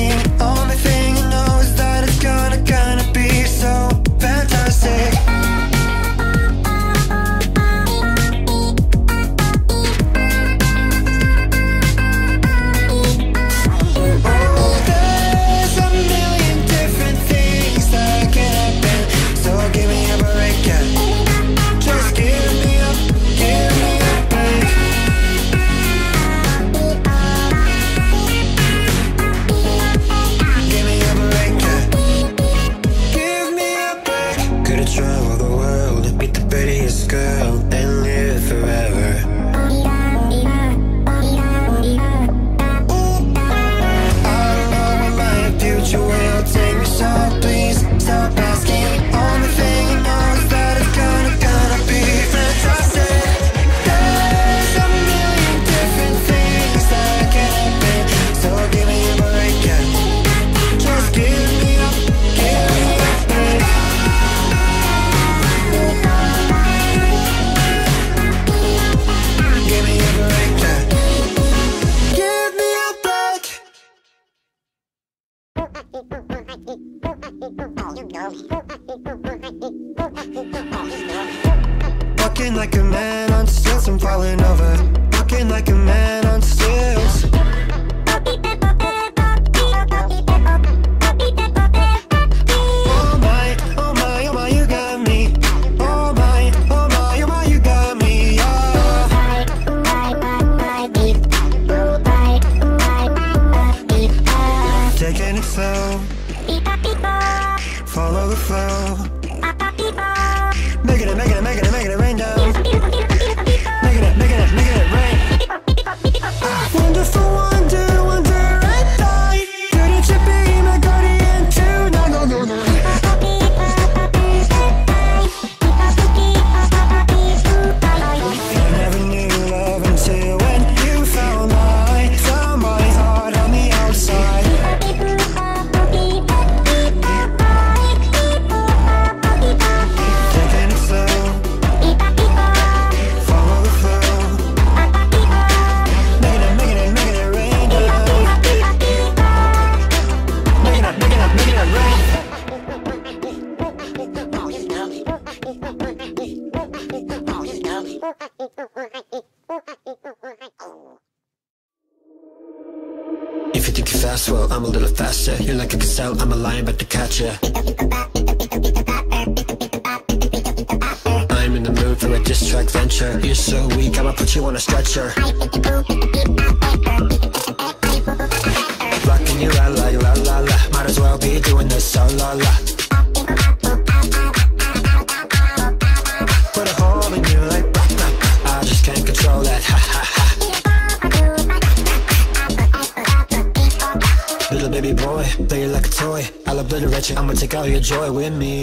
everything prettiest girl Walking like a man on stilts, I'm falling over. Walking like a man on stilts. Follow the If you think you're fast, well, I'm a little faster. You're like a gazelle, I'm a lion, but to catch ya. I'm in the mood for a diss track venture. You're so weak, I'ma put you on a stretcher. Rocking you la la la la. Might as well be doing this all la la. Play you like a toy. I'll obliterate you. I'ma take all your joy with me,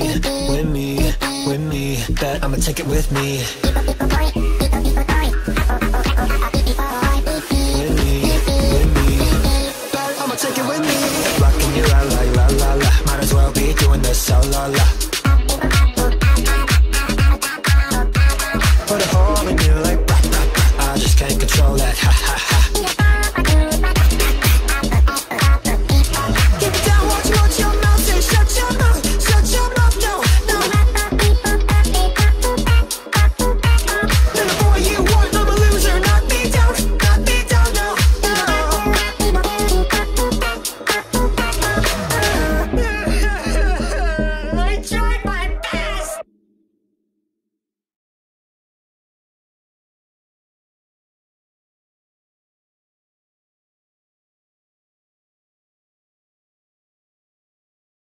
with me, with me. Bet I'ma take it with me.